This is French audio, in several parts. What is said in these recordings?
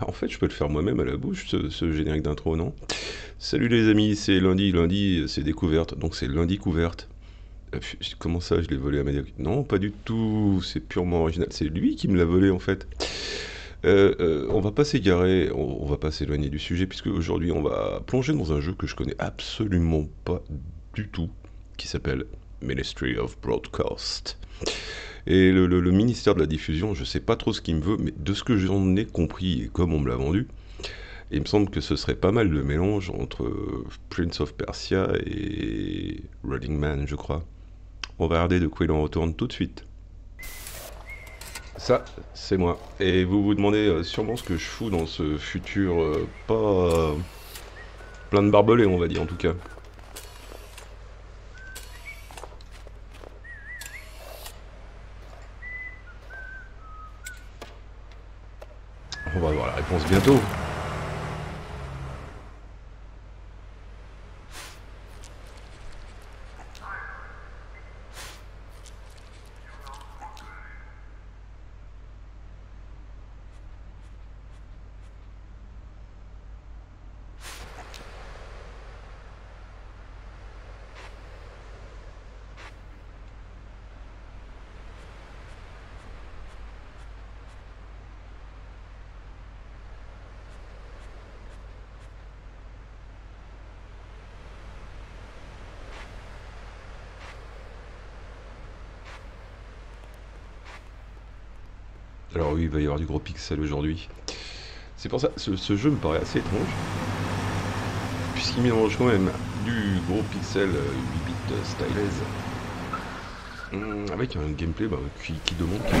En fait, je peux le faire moi-même à la bouche, ce, générique d'intro, non? Salut les amis, c'est lundi, lundi, c'est découverte, donc c'est lundi couverte. Euh, comment ça, je l'ai volé à Médiac Non, pas du tout, c'est purement original. C'est lui qui me l'a volé en fait. Euh, euh, on va pas s'égarer, on, va pas s'éloigner du sujet, puisque aujourd'hui on va plonger dans un jeu que je connais absolument pas du tout, qui s'appelle Ministry of Broadcast. Et le, ministère de la diffusion, je sais pas trop ce qu'il me veut, mais de ce que j'en ai compris et comme on me l'a vendu, il me semble que ce serait pas mal de mélange entre Prince of Persia et Running Man, je crois. On va regarder de quoi il en retourne tout de suite. Ça, c'est moi. Et vous vous demandez euh, sûrement ce que je fous dans ce futur euh, pas euh, plein de barbelés, on va dire en tout cas. On va avoir la réponse bientôt. Alors oui, il va y avoir du gros pixel aujourd'hui. C'est pour ça, ce, ce, jeu me paraît assez étrange. Puisqu'il mélange quand même du gros pixel 8 euh, bits stylese hum, avec un gameplay bah, qui, demande qu'il.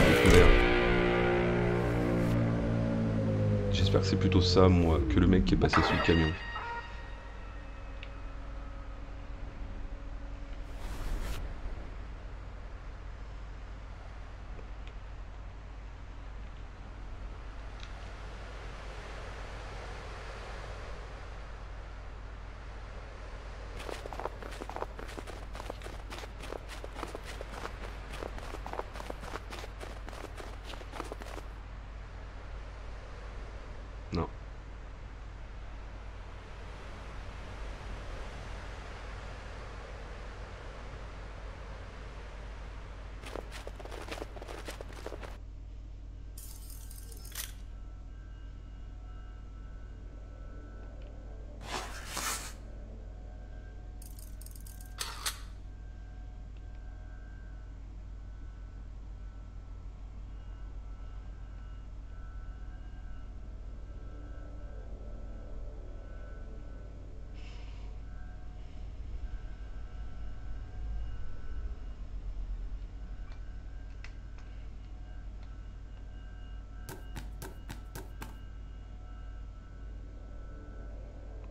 J'espère que c'est plutôt ça, moi, que le mec qui est passé sur le camion.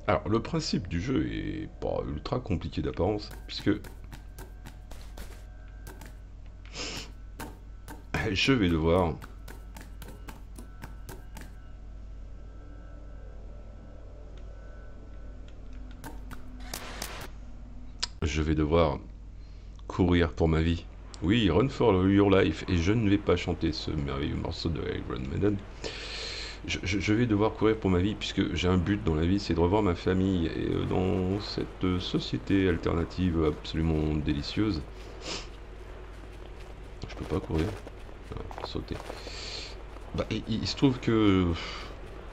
Alors, le principe du jeu est pas ultra compliqué d'apparence, puisque je vais devoir je vais devoir courir pour ma vie. Oui, Run for Your Life, et je ne vais pas chanter ce merveilleux morceau de Iron Maiden je, vais devoir courir pour ma vie puisque j'ai un but dans la vie, c'est de revoir ma famille. Et euh, dans cette société alternative absolument délicieuse, je peux pas courir, sauter. Bah, il, se trouve que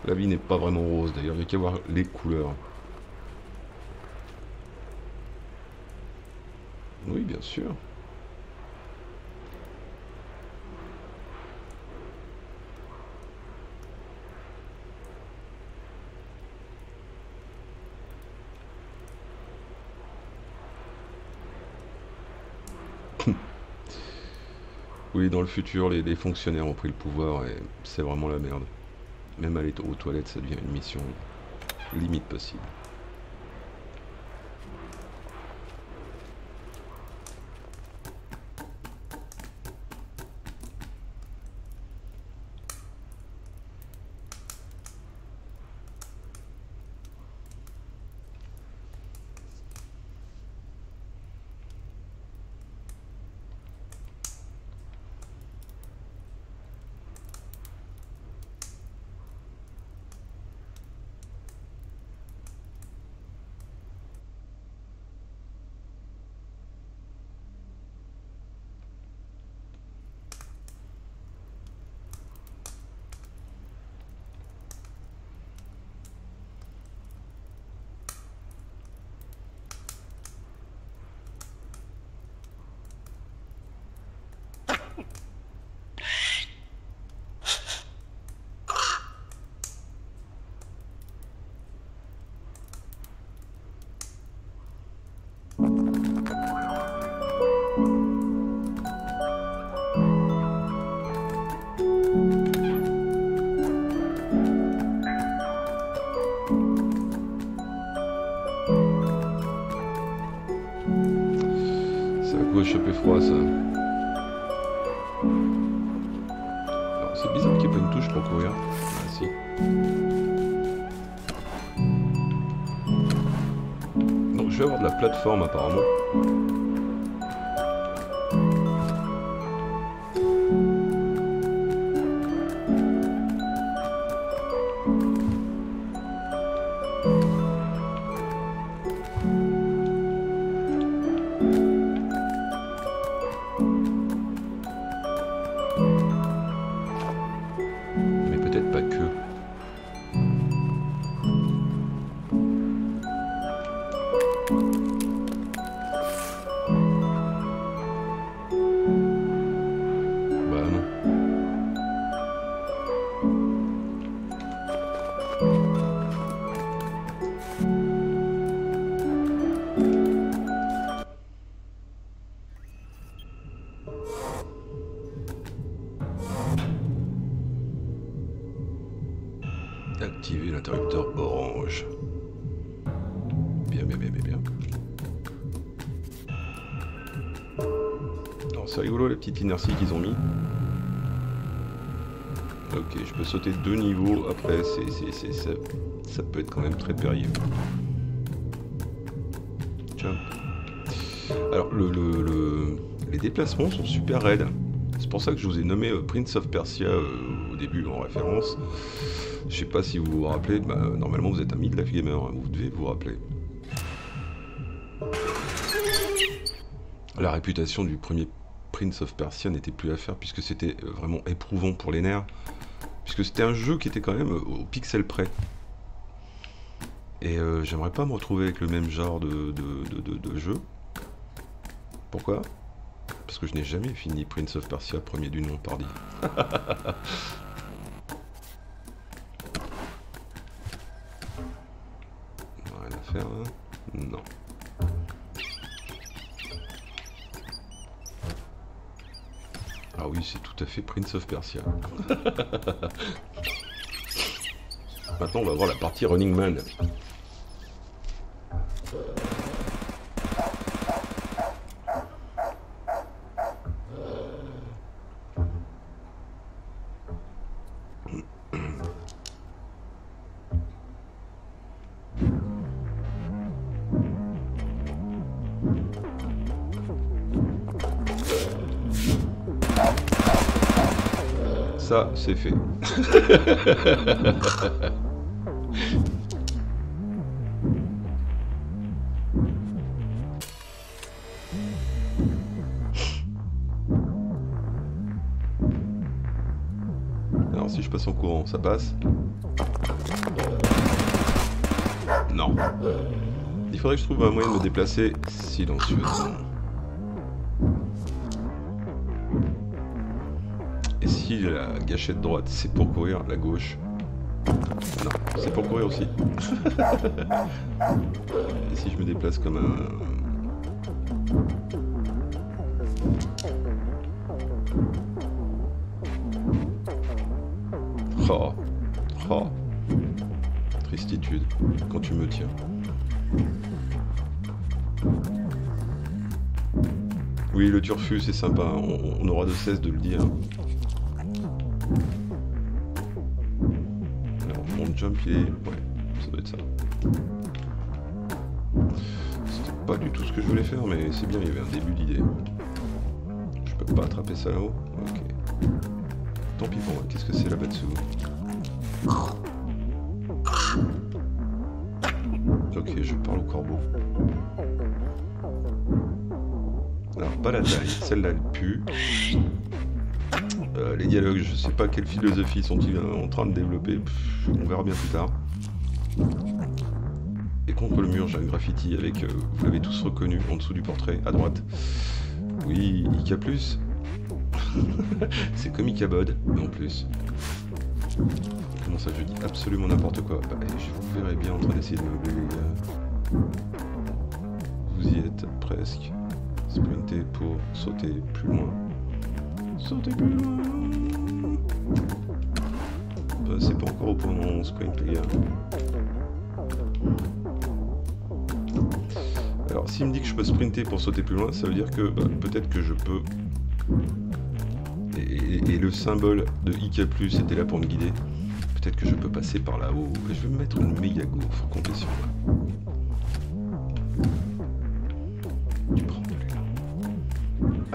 la vie n'est pas vraiment rose. D'ailleurs, il n'y a qu'à voir les couleurs. Oui, bien sûr. Oui, dans le futur, les, fonctionnaires ont pris le pouvoir et c'est vraiment la merde. Même aller aux toilettes, ça devient une mission limite possible. Deixa eu perfurar la plateforme apparemment. Sauter deux niveaux. Après, c'est, ça, ça peut être quand même très périlleux. Jump. Alors, le, le- le- les déplacements sont super raides. C'est pour ça que je vous ai nommé euh, Prince of Persia euh, au début en référence. Je sais pas si vous vous rappelez, bah, normalement vous êtes un Midlife Gamer, hein, vous devez vous rappeler. La réputation du premier Prince of Persia n'était plus à faire puisque c'était euh, vraiment éprouvant pour les nerfs. Puisque c'était un jeu qui était quand même euh, au pixel près. Et euh, j'aimerais pas me retrouver avec le même genre de, de, jeu. Pourquoi? Parce que je n'ai jamais fini Prince of Persia premier du nom, pardi. Rien à faire là Non. Ah oui, c'est tout à fait Prince of Persia. Maintenant, on va voir la partie Running Man. Ça, c'est fait. Alors si je passe en courant, ça passe Non. Il faudrait que je trouve un moyen de me déplacer silencieusement. La gâchette droite c'est pour courir, la gauche. Non, c'est pour courir aussi. Si je me déplace comme un. Oh, oh. Tristitude, quand tu me tiens. Oui, le turfu, c'est sympa, on aura de cesse de le dire. Jump. Ouais, ça doit être ça. C'était pas du tout ce que je voulais faire, mais c'est bien, il y avait un début d'idée. Je peux pas attraper ça là-haut Ok. Tant pis pour moi, qu'est-ce que c'est là-bas dessous Ok, je parle au corbeau. Alors, pas la taille, celle-là elle pue. Euh, les dialogues, je sais pas quelle philosophie sont-ils en train de développer, on verra bien plus tard. Et contre le mur, j'ai un graffiti avec, euh, vous l'avez tous reconnu, en dessous du portrait, à droite. Oui, Ika Plus. C'est comme Ika Bod, mais en plus. Comment ça, je dis absolument n'importe quoi Bah, Je vous verrai bien en train d'essayer de meubler, les. Vous y êtes presque. Sprinter pour sauter plus loin. Sauter plus loin Bah, C'est pas encore au point où on sprint, les gars. Alors s'il me dit que je peux sprinter pour sauter plus loin, ça veut dire que bah, peut-être que je peux... Et, le symbole de IK+, était là pour me guider. Peut-être que je peux passer par là-haut. Je vais me mettre une méga go, faut compter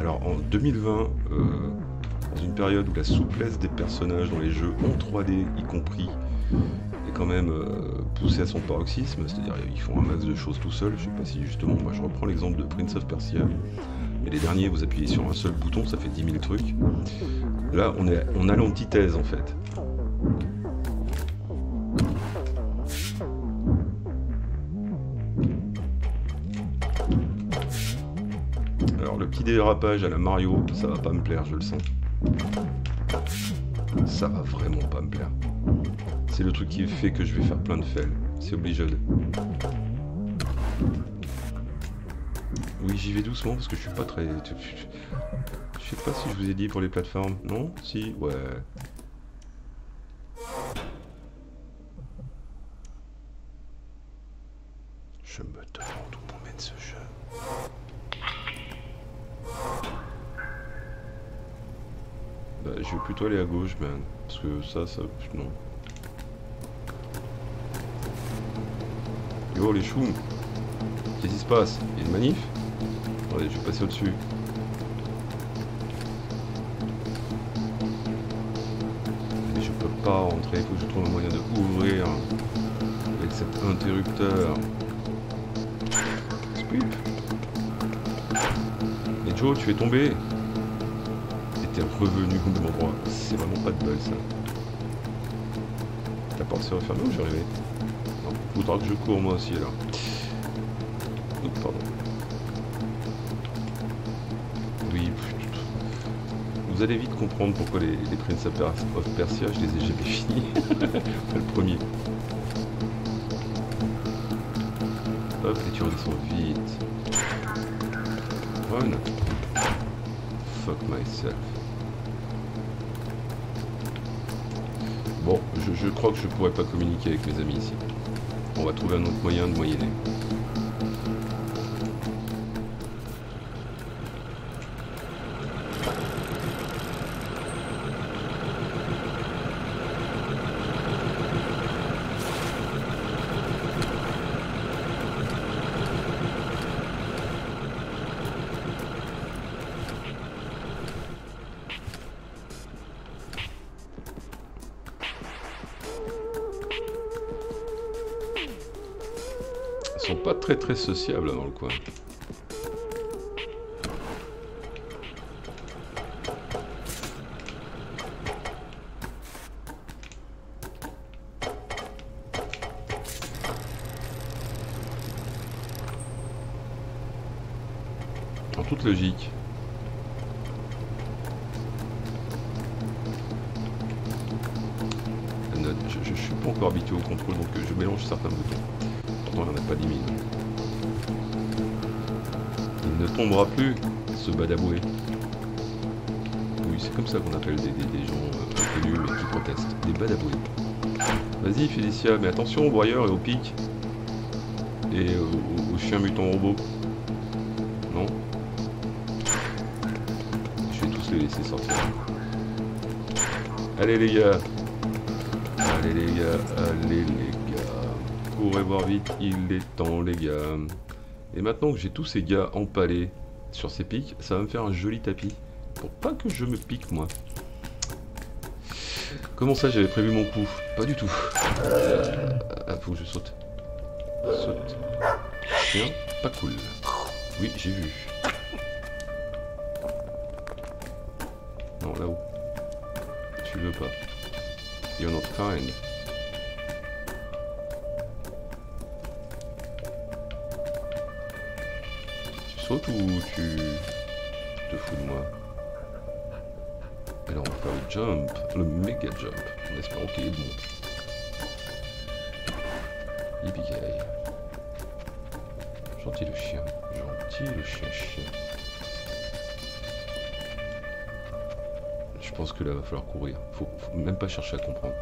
Alors en 2020, euh, dans une période où la souplesse des personnages dans les jeux en 3D y compris est quand même euh, poussée à son paroxysme, c'est-à-dire ils font un max de choses tout seuls, je sais pas si justement, moi je reprends l'exemple de Prince of Persia, et les derniers vous appuyez sur un seul bouton, ça fait 10 000 trucs. Là on, est, on a l'antithèse en fait. Dérapage à la Mario, ça va pas me plaire, je le sens. Ça va vraiment pas me plaire. C'est le truc qui fait que je vais faire plein de fails. C'est obligé. Oui, j'y vais doucement parce que je suis pas très... Je sais pas si je vous ai dit pour les plateformes. Non? Si? Ouais. Je me demande où pour mettre ce jeu. Bah, je vais plutôt aller à gauche, man. Parce que ça, ça... Non. Yo, les choux Qu'est-ce qui se passe? Il y a une manif? Allez, je vais passer au-dessus. Mais je peux pas rentrer, il faut que je trouve un moyen de ouvrir avec cet interrupteur. Squip Mais Joe, tu es tombé revenu au même endroit. C'est vraiment pas de bol ça. La porte s'est refermée ou j'arrivais Non, faudra que je cours moi aussi alors. Pardon. Oui, vous allez vite comprendre pourquoi les, les Prince of Persia, je les ai jamais finis. le premier. Hop, et tu redescends vite. Fuck myself. Je, crois que je pourrais pas communiquer avec mes amis ici. On va trouver un autre moyen de moyenner. Pas très très sociables dans le coin. Mais attention aux broyeurs et aux pics. Et aux, chiens mutants robots. Non Je vais tous les laisser sortir. Allez les gars Allez les gars, allez les pourrait voir vite, il est temps les gars. Et maintenant que j'ai tous ces gars empalés sur ces pics, ça va me faire un joli tapis. Pour pas que je me pique moi. Comment ça j'avais prévu mon coup Pas du tout. Ah, faut que je saute. Saute. Tiens, pas cool. Oui, j'ai vu. Non, là-haut. Tu veux pas. You're not kind. ou tu te fous de moi? Alors on va faire le jump, le méga jump, en espérant qu'il est bon. yippee Gentil le chien, gentil le chien chien. Je pense que là va falloir courir. Faut, même pas chercher à comprendre.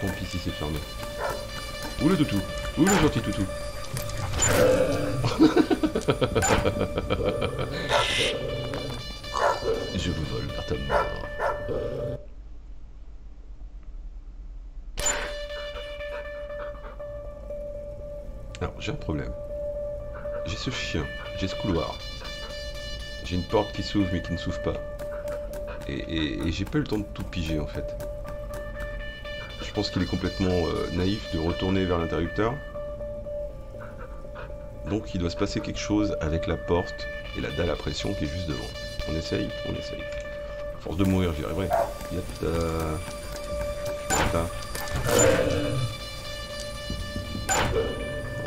Tant pis si c'est fermé. Où le toutou? Où le gentil toutou? Je vous vole vers ta mort. J'ai un problème. J'ai ce chien, j'ai ce couloir. J'ai une porte qui s'ouvre mais qui ne s'ouvre pas. Et, j'ai pas eu le temps de tout piger en fait. Je pense qu'il est complètement euh, naïf de retourner vers l'interrupteur. Donc il doit se passer quelque chose avec la porte et la dalle à pression qui est juste devant. On essaye, on essaye. Force de mourir, j'y arriverai. En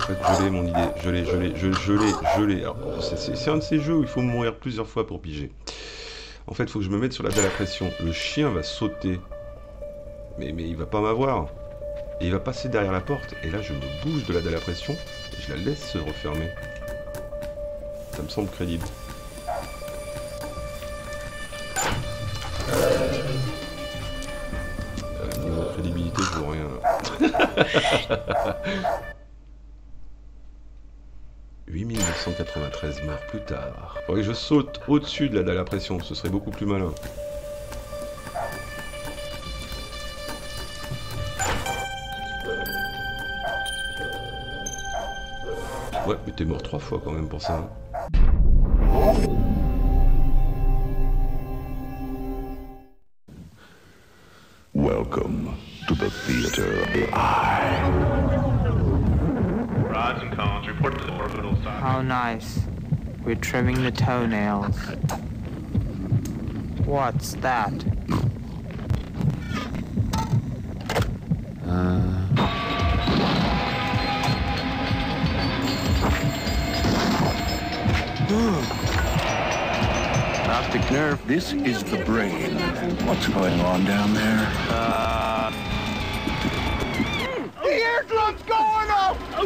fait, je l'ai mon idée. Je l'ai, je l'ai, je, l'ai, je l'ai. C'est un de ces jeux où il faut mourir plusieurs fois pour piger. En fait, il faut que je me mette sur la dalle à pression. Le chien va sauter. Mais, mais il va pas m'avoir. Et il va passer derrière la porte. Et là, je me bouge de la dalle à pression. Et je la laisse se refermer. Ça me semble crédible. Euh, niveau crédibilité, je vois rien. 8993 morts plus tard. Faudrait que je saute au-dessus de la dalle à pression, ce serait beaucoup plus malin. Ouais, mais t'es mort trois fois quand même pour ça. Hein. Welcome to the theater of the. Rods and cones. Report to the orbital stop. How nice. We're trimming the toenails. What's that? Uh... Optic nerve. This is the brain. What's going on down there? Uh...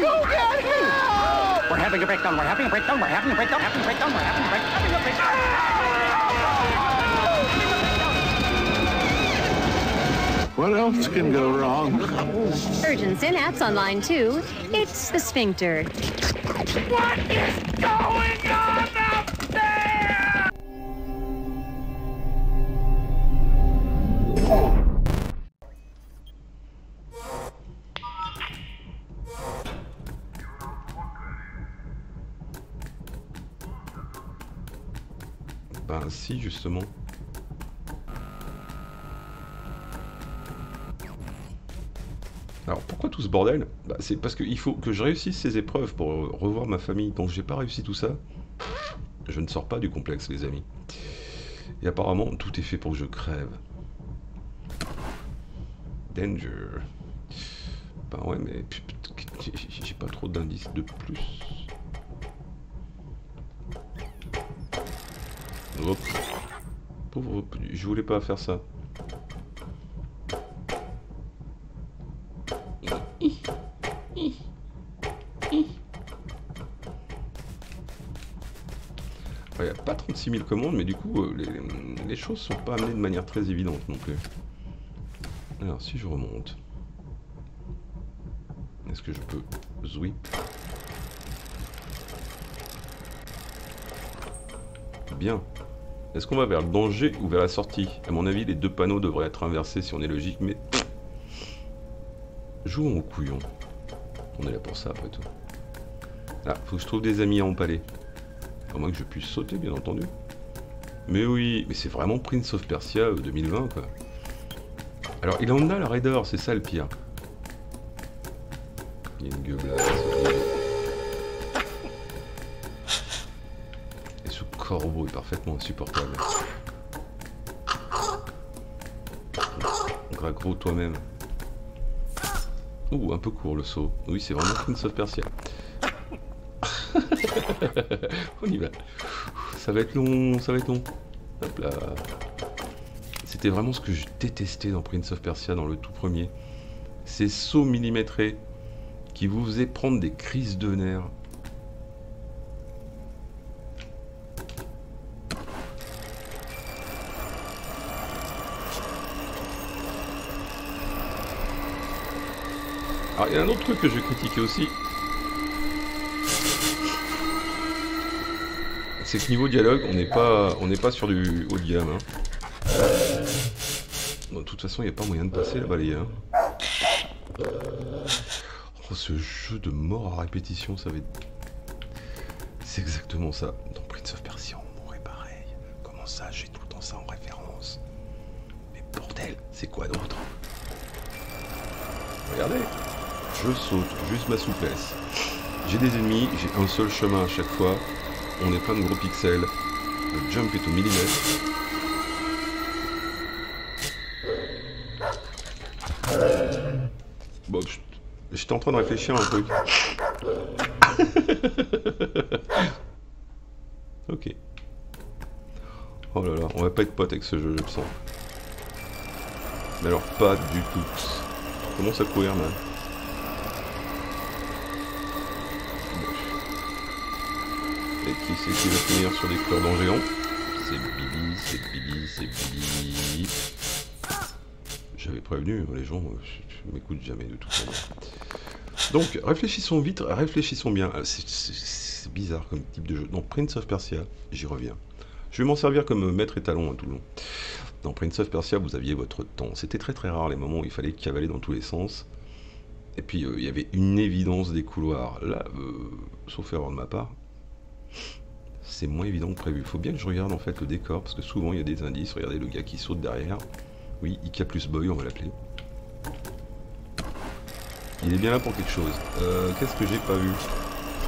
off! Go get help! We're having a breakdown, we're having a breakdown, we're having a breakdown, having a breakdown, we're having a breakdown, having a breakdown. What else can go wrong? Urgent Synapse online too. It's the sphincter. What is going on si, justement. Alors pourquoi tout ce bordel? Bah, C'est parce qu'il faut que je réussisse ces épreuves pour revoir ma famille. Donc j'ai pas réussi tout ça. Je ne sors pas du complexe les amis. Et apparemment tout est fait pour que je crève. Danger. Bah ouais mais j'ai pas trop d'indices de plus. Hop. Je voulais pas faire ça. Il n'y a pas 36 000 commandes, mais du coup, euh, les, les, choses sont pas amenées de manière très évidente non plus. Alors, si je remonte, est-ce que je peux sweep Bien. Est-ce qu'on va vers le danger ou vers la sortie? À mon avis, les deux panneaux devraient être inversés si on est logique, mais... Jouons au couillon. On est là pour ça, après tout. Là, ah, faut que je trouve des amis à empaler. À moins que je puisse sauter, bien entendu. Mais oui, mais c'est vraiment Prince of Persia 2020, euh, quoi. Alors, il en a la raideur, c'est ça le pire. Il y a une gueule là. Corbeau est parfaitement insupportable. Gros toi-même. Ouh, un peu court le saut. Oui, c'est vraiment une of Persia. On y va. Ça va être long, ça va être long. Hop là. C'était vraiment ce que je détestais dans Prince of Persia dans le tout premier. Ces sauts millimétrés qui vous faisaient prendre des crises de nerfs. Alors, il y a un autre truc que je vais critiquer aussi. c'est que niveau dialogue, on n'est pas, on n'est pas sur du haut de gamme. hein. Bon, de toute façon, il n'y a pas moyen de passer là-bas. Oh, ce jeu de mort à répétition, ça va être... C'est exactement ça. Dans Prince of Persia, on mourrait pareil. Comment ça, j'ai tout le temps ça en référence? Mais bordel, c'est quoi d'autre? Regardez, je saute, juste ma souplesse. J'ai des ennemis, j'ai un seul chemin à chaque fois. On est plein de gros pixels. Le jump est au millimètre. Bon, j'étais en train de réfléchir un truc. ok. Oh là là, on va pas être potes avec ce jeu, je le sens. Mais alors, pas du tout. Commence à courir, man? Qui c'est va finir sur des cure-dents géants C'est Bibi, c'est Bibi, c'est Bibi. J'avais prévenu, les gens euh, je- je m'écoutent jamais de toute manière. Donc, réfléchissons vite, réfléchissons bien. Ah, c'est bizarre comme type de jeu. Dans Prince of Persia, j'y reviens. Je vais m'en servir comme maître étalon à tout le long. Dans Prince of Persia, vous aviez votre temps. C'était très très rare les moments où il fallait cavaler dans tous les sens. Et puis euh, il y avait une évidence des couloirs. Là, euh, sauf erreur de ma part, c'est moins évident que prévu. Il faut bien que je regarde en fait le décor parce que souvent il y a des indices. Regardez le gars qui saute derrière. Oui, Ika plus Boy, on va l'appeler. Il est bien là pour quelque chose. Euh, Qu'est-ce que j'ai pas vu?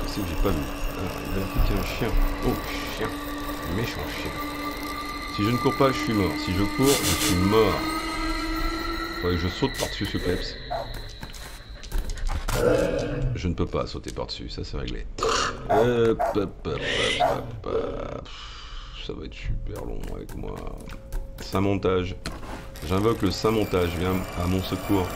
Qu'est-ce que j'ai pas vu? Alors, il a piqué un chien. Oh, chien. Méchant chien. Si je ne cours pas, je suis mort. Si je cours, je suis mort. Faudrait je saute par-dessus ce kleps. Je ne peux pas sauter par-dessus, ça c'est réglé. Ça va être super long avec moi. Saint montage. J'invoque le saint montage, viens à mon secours.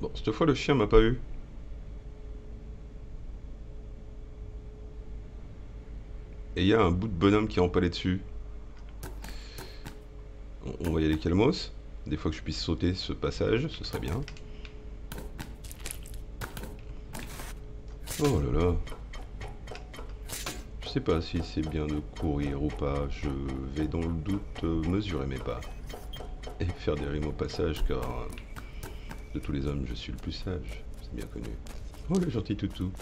Bon, cette fois le chien m'a pas eu. Et il y a un bout de bonhomme qui est empalé dessus. On- On va y aller calmos. Des fois que je puisse sauter ce passage, ce serait bien. Oh là là. Je sais pas si c'est bien de courir ou pas. Je vais dans le doute euh, mesurer mes pas. Et faire des rimes au passage car euh, de tous les hommes je suis le plus sage. C'est bien connu. Oh le gentil toutou.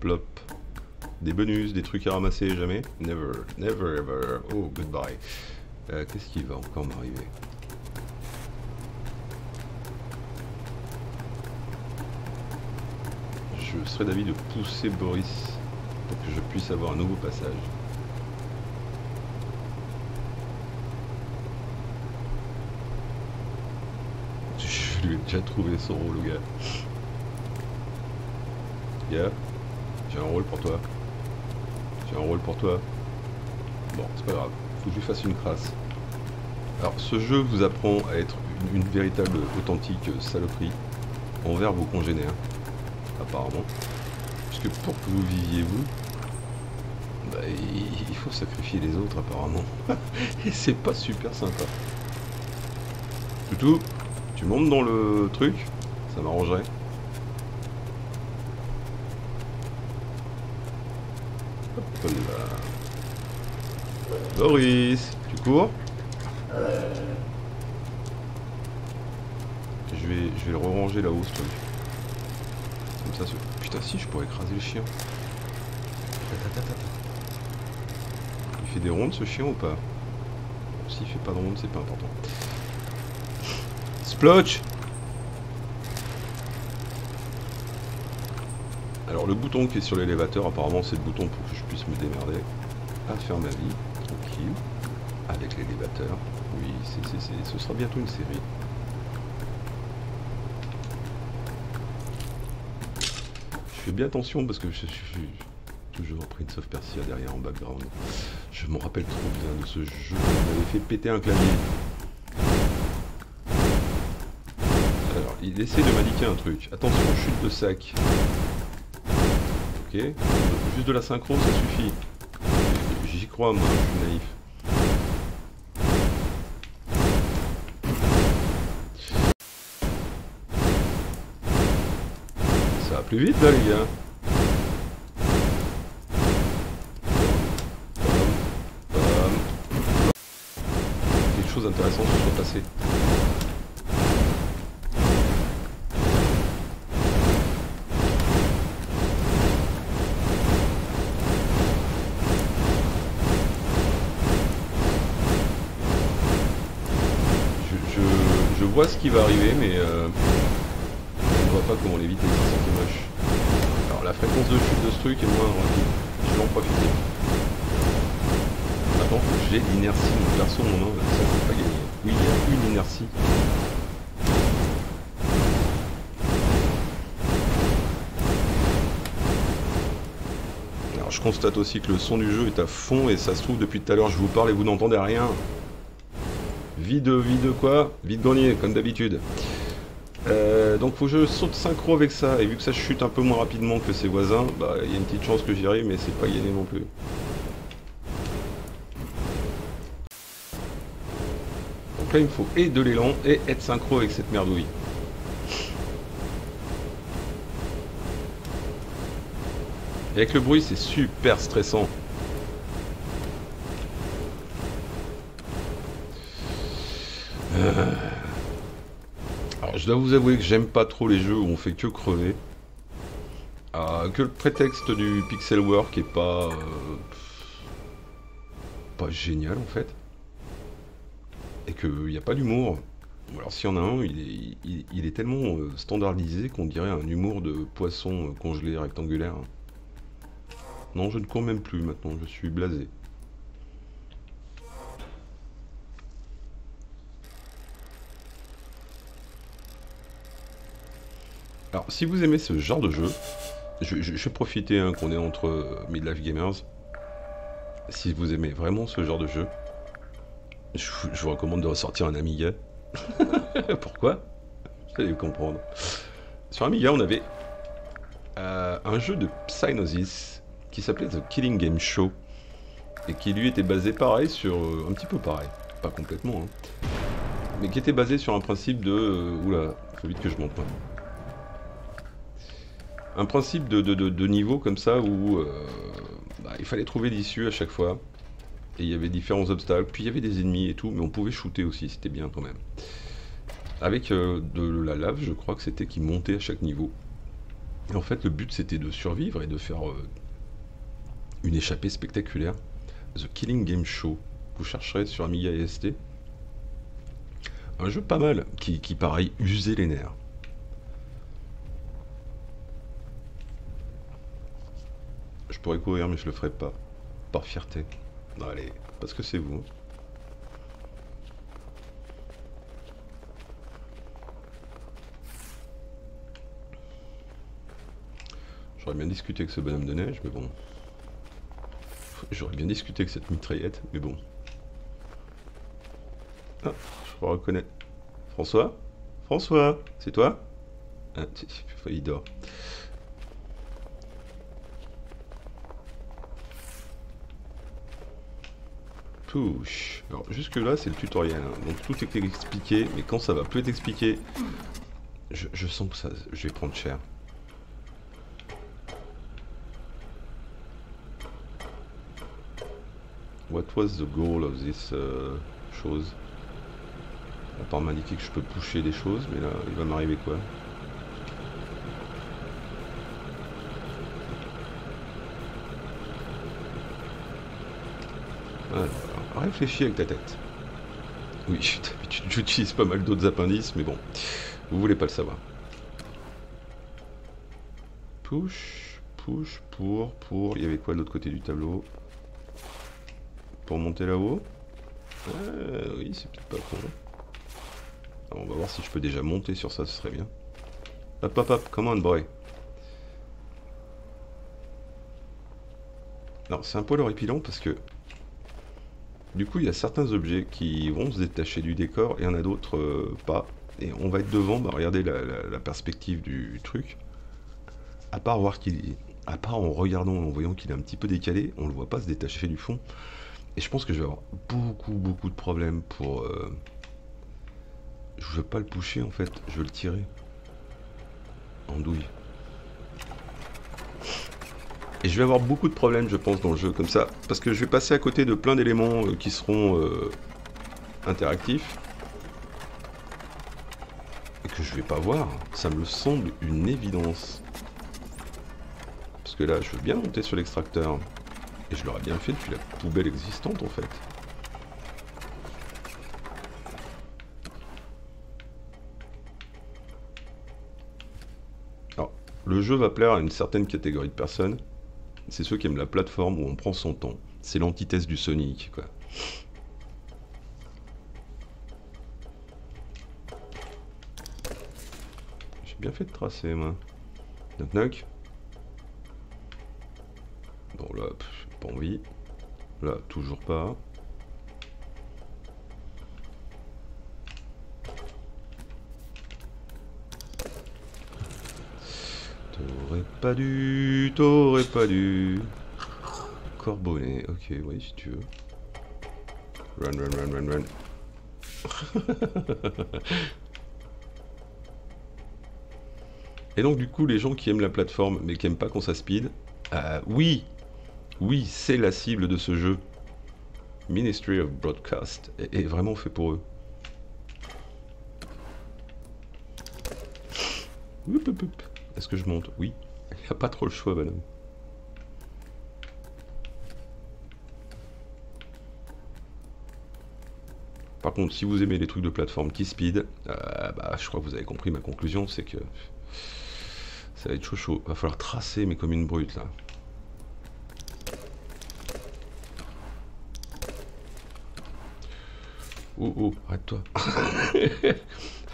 Plop. Des bonus, des trucs à ramasser, jamais Never, never ever. Oh, goodbye. Euh, Qu'est-ce qui va encore m'arriver? Je serais d'avis de pousser Boris pour que je puisse avoir un nouveau passage. Je lui ai déjà trouvé son rôle, le gars. Gars, j'ai un rôle pour toi. J'ai un rôle pour toi. Bon, c'est pas grave. Faut que je lui fasse une crasse. Alors, ce jeu vous apprend à être une, véritable, authentique saloperie envers vos congénères, apparemment. Puisque pour que vous viviez vous, bah, il il faut sacrifier les autres, apparemment. Et c'est pas super sympa. Toutou, tu montes dans le truc, ça m'arrangerait. Là. Boris, tu cours? Je vais, je vais le ranger là-haut ce truc. Comme ça, putain si, je pourrais écraser le chien. Il fait des rondes ce chien ou pas? S'il fait pas de rondes, c'est pas important. Splotch Alors le bouton qui est sur l'élévateur, apparemment c'est le bouton pour que je puisse me démerder à faire ma vie, tranquille, avec l'élévateur. Oui, c'est- ce sera bientôt une série. Je fais bien attention parce que je suis toujours Prince of Persia derrière en background. Je me rappelle trop bien de ce jeu qui m'avait fait péter un clavier. Alors, il essaie de m'indiquer un truc. Attention, chute de sac. Ok. Juste de la synchro, ça suffit. J'y crois, moi, je suis naïf. Ça va plus vite là, les gars. Quelque chose d'intéressant se soit passé. Vois ce qui va arriver, mais euh, je ne vois pas comment l'éviter, c'est moche. Alors la fréquence de chute de ce truc est moins rapide, je vais en profiter. Attends, j'ai l'inertie, mon perso, mon nom, ça peut pas gagner. Oui, il y a une inertie. Alors je constate aussi que le son du jeu est à fond et ça se trouve depuis tout à l'heure je vous parle et vous n'entendez rien. Vide, vide quoi? Vide grenier, comme d'habitude. Euh, donc faut que je saute synchro avec ça, et vu que ça chute un peu moins rapidement que ses voisins, bah il y a une petite chance que j'y arrive, mais c'est pas gagné non plus. Donc là il me faut et de l'élan, et être synchro avec cette merdouille. Et avec le bruit c'est super stressant. Je dois vous avouer que j'aime pas trop les jeux où on fait que crever. Euh, que le prétexte du pixel work est pas... Euh, pas génial en fait. Et qu'il n'y a pas d'humour. Alors s'il y en a un, il est, tellement standardisé qu'on dirait un humour de poisson congelé rectangulaire. Non, je ne cours même plus maintenant, je suis blasé. Alors, si vous aimez ce genre de jeu, je, vais profiter hein, qu'on est entre euh, Midlife Gamers. Si vous aimez vraiment ce genre de jeu, je, vous recommande de ressortir un Amiga. Pourquoi? Vous allez comprendre. Sur Amiga, on avait euh, un jeu de Psygnosis qui s'appelait The Killing Game Show et qui lui était basé pareil sur... Euh, un petit peu pareil, pas complètement, hein, mais qui était basé sur un principe de... oula, faut vite que je monte. Hein un principe de, niveau comme ça où euh, bah, il fallait trouver l'issue à chaque fois. Et il y avait différents obstacles, puis il y avait des ennemis et tout, mais on pouvait shooter aussi, c'était bien quand même. Avec euh, de la lave, je crois que c'était qui montait à chaque niveau. Et en fait, le but c'était de survivre et de faire euh, une échappée spectaculaire. The Killing Game Show, vous chercherez sur Amiga ST. Un jeu pas mal, qui pareil usait les nerfs. Pourrais courir, mais je le ferai pas. Par fierté. allez, parce que c'est vous. J'aurais bien discuté avec ce bonhomme de neige, mais bon. J'aurais bien discuté avec cette mitraillette, mais bon. Ah, je reconnaître. François? François C'est toi? Ah, il dort. Alors jusque là c'est le tutoriel, hein. donc tout est expliqué, mais quand ça va plus être expliqué, je, sens que ça, je vais prendre cher. What was the goal of this uh, chose? À part m'indiquer que je peux pusher des choses, mais là il va m'arriver quoi? Réfléchis avec ta tête. Oui, j'utilise pas mal d'autres appendices, mais bon, vous voulez pas le savoir. Push, push, pour, pour. Il y avait quoi de l'autre côté du tableau? Pour monter là-haut? Oui, c'est peut-être pas con. on va voir si je peux déjà monter sur ça, ce serait bien. Hop, hop, hop, come on, boy. Non, c'est un peu horripilant parce que du coup, il y a certains objets qui vont se détacher du décor et il y en a d'autres euh, pas. Et on va être devant, bah, regardez la, perspective du truc. À part voir qu'il à part en regardant, en voyant qu'il est un petit peu décalé, on le voit pas se détacher du fond. Et je pense que je vais avoir beaucoup, beaucoup de problèmes pour... Euh, je veux pas le pusher en fait, je veux le tirer. En douille. Et je vais avoir beaucoup de problèmes, je pense, dans le jeu comme ça. Parce que je vais passer à côté de plein d'éléments euh, qui seront euh, interactifs. Et que je vais pas voir. Ça me semble une évidence. Parce que là, je veux bien monter sur l'extracteur. Et je l'aurais bien fait depuis la poubelle existante, en fait. Alors, le jeu va plaire à une certaine catégorie de personnes c'est ceux qui aiment la plateforme où on prend son temps. C'est l'antithèse du Sonic, quoi. J'ai bien fait de tracer, moi. Knock knock. Bon, là, j'ai pas envie. Là, toujours pas. Pas dû, t'aurais pas dû. Corbonnet, ok, oui, si tu veux. Run, run, run, run, run. Et donc du coup, les gens qui aiment la plateforme mais qui aiment pas qu'on ça speed, euh, oui, oui, c'est la cible de ce jeu. Ministry of Broadcast est, vraiment fait pour eux. Est-ce que je monte? Oui. Pas trop le choix, madame. Par contre, si vous aimez les trucs de plateforme qui speed, euh, bah, je crois que vous avez compris ma conclusion, c'est que ça va être chaud chaud. Va falloir tracer, mais comme une brute là. Oh oh, arrête-toi.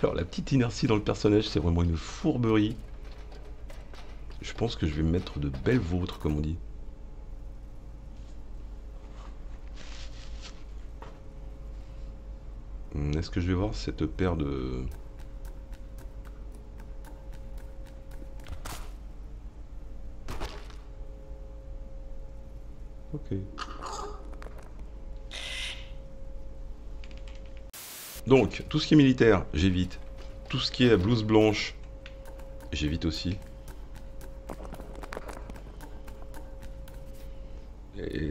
Alors la petite inertie dans le personnage, c'est vraiment une fourberie. Je pense que je vais mettre de belles vôtres, comme on dit. Hmm, est-ce que je vais voir cette paire de... Ok. Donc, tout ce qui est militaire, j'évite. Tout ce qui est blouse blanche, j'évite aussi.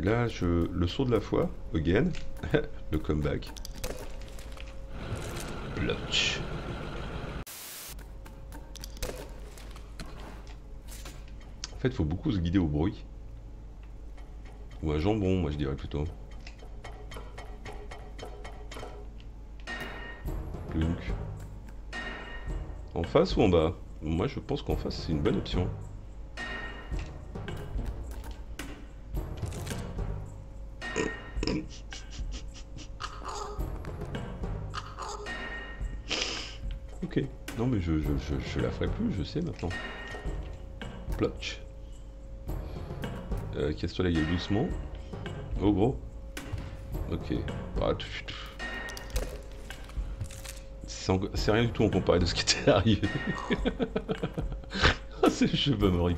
Là, je, le saut de la foi, again, le comeback. Blotch. En fait, faut beaucoup se guider au bruit. Ou un jambon, moi je dirais plutôt. En face ou en bas? Moi je pense qu'en face c'est une bonne option. Je, la ferai plus, je sais maintenant. Plotch. Euh, Casse-toi la gueule doucement. Oh gros. Ok. Ah, c'est rien du tout en comparé de ce qui était arrivé. Ce jeu va me.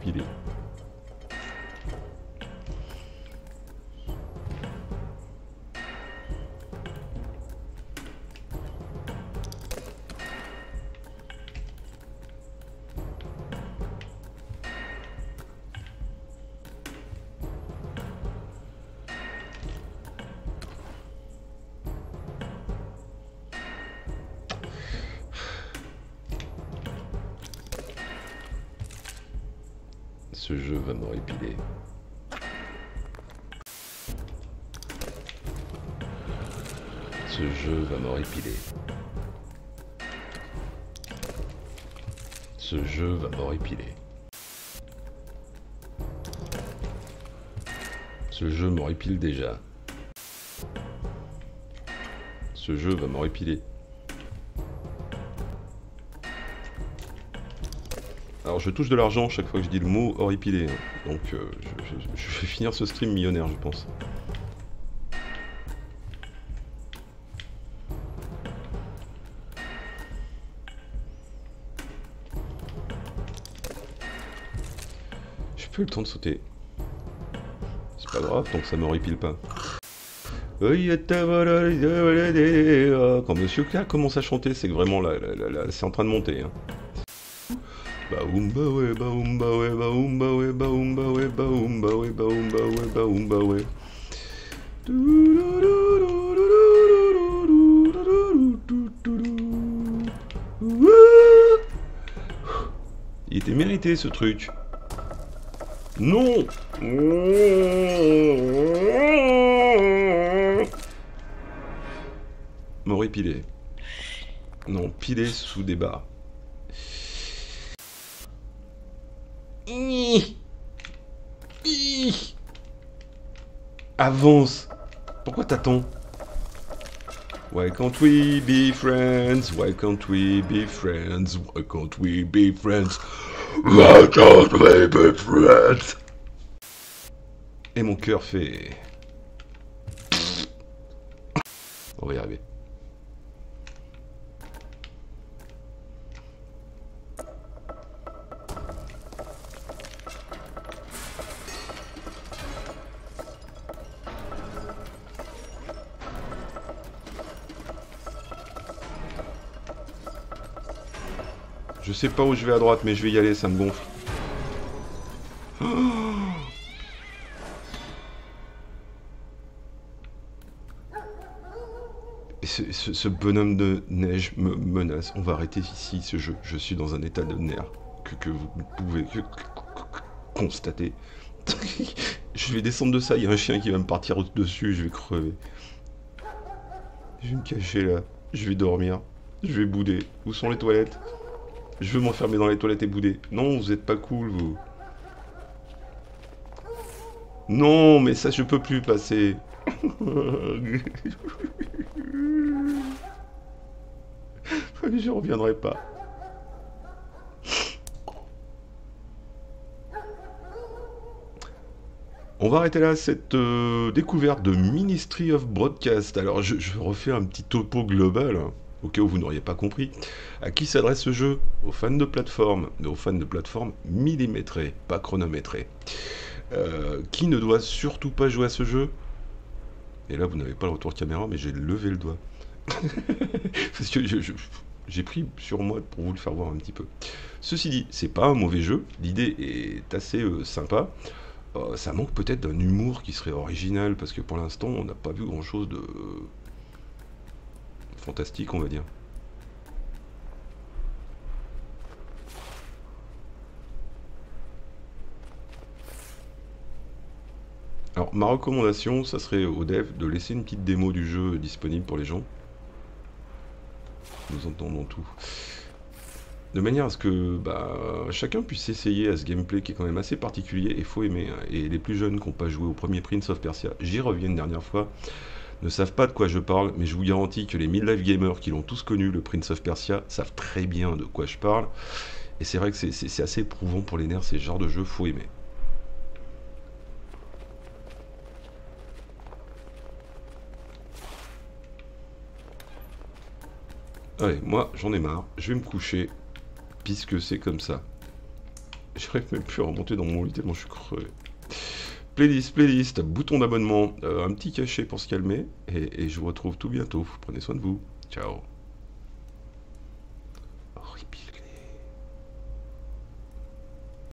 Ce jeu va me répiler. Ce jeu va me répiler. Ce jeu va me répiler. Ce jeu me répile déjà. Ce jeu va me répiler. Alors je touche de l'argent chaque fois que je dis le mot horripilé. Donc euh, je, vais finir ce stream millionnaire je pense. pas eu le temps de sauter. C'est pas grave, que ça m'horripile pas. Quand Monsieur K commence à chanter, c'est que vraiment là, là, là, c'est en train de monter. Hein. Il était mérité ce truc. Non M'aurait pilé. Non, pilé sous des barres. Avance. Pourquoi t'attends? Why can't we be friends? Why can't we be friends? Why can't we be friends? Why can't we be friends? Et mon cœur fait... On va y arriver. Sais pas où je vais à droite, mais je vais y aller, ça me gonfle. Ce, bonhomme de neige me menace. On va arrêter ici ce jeu. Je suis dans un état de nerf que, vous pouvez constater. je vais descendre de ça, il y a un chien qui va me partir dessus, je vais crever. Je vais me cacher là, je vais dormir, je vais bouder. Où sont les toilettes? Je veux m'enfermer dans les toilettes et bouder. Non, vous êtes pas cool, vous. Non, mais ça, je peux plus passer. je reviendrai pas. On va arrêter là cette euh, découverte de Ministry of Broadcast. Alors je, je refais un petit topo global. Au cas où vous n'auriez pas compris. À qui s'adresse ce jeu? Aux fans de plateforme, mais aux fans de plateforme millimétrés, pas chronométrés. Euh, qui ne doit surtout pas jouer à ce jeu? Et là, vous n'avez pas le retour caméra, mais j'ai levé le doigt. Parce que j'ai pris sur moi pour vous le faire voir un petit peu. Ceci dit, c'est pas un mauvais jeu, l'idée est assez euh, sympa. Euh, ça manque peut-être d'un humour qui serait original, parce que pour l'instant, on n'a pas vu grand-chose de fantastique, on va dire. Alors, ma recommandation, ça serait au dev de laisser une petite démo du jeu disponible pour les gens. Nous entendons tout. De manière à ce que bah, chacun puisse essayer à ce gameplay qui est quand même assez particulier et faut aimer. Hein. Et les plus jeunes qui n'ont pas joué au premier Prince of Persia, j'y reviens une dernière fois ne savent pas de quoi je parle, mais je vous garantis que les mid-life gamers qui l'ont tous connu, le Prince of Persia, savent très bien de quoi je parle. Et c'est vrai que c'est assez éprouvant pour les nerfs, ces genres de jeux, faut aimer. Allez, moi j'en ai marre, je vais me coucher, puisque c'est comme ça. J'arrive même plus remonter dans mon lit tellement je suis crevé. Playlist, playlist, bouton d'abonnement, euh, un petit cachet pour se calmer, et, et je vous retrouve tout bientôt. Prenez soin de vous. Ciao